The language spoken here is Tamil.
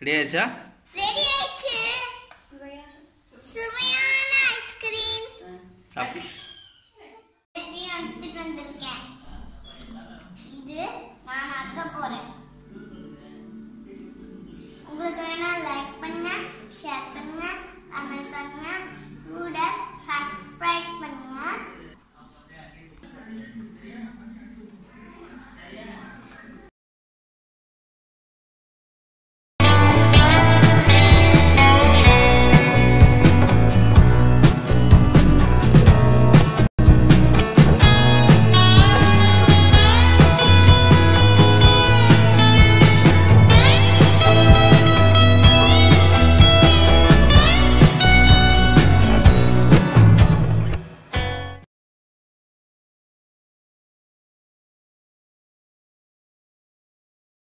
ரெடி ஆயிடுச்சா ரெடி ஆயிடுச்சு சுவையான ஐஸ்கிரீம் சாப்பிடு. ரெடி எடுத்துட்டு வந்திருக்கேன். இது நான் அக்க போறேன். உங்களுக்கு வேணா லைக் பண்ணுங்க ஷேர்